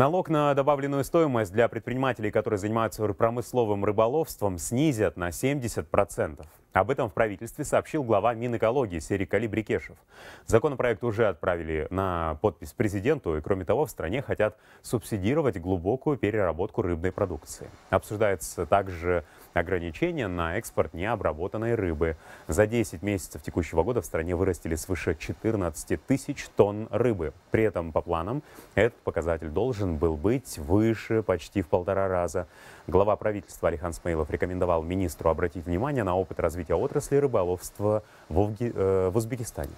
Налог на добавленную стоимость для предпринимателей, которые занимаются промысловым рыболовством, снизят на 70%. Об этом в правительстве сообщил глава Минэкологии Серик Али Брикешев. Законопроект уже отправили на подпись президенту, и кроме того в стране хотят субсидировать глубокую переработку рыбной продукции. Обсуждается также ограничения на экспорт необработанной рыбы. За 10 месяцев текущего года в стране вырастили свыше 14 тысяч тонн рыбы. При этом по планам этот показатель должен был быть выше почти в полтора раза. Глава правительства Алихан Смеилов рекомендовал министру обратить внимание на опыт развития отрасли рыболовства в, э, в Узбекистане.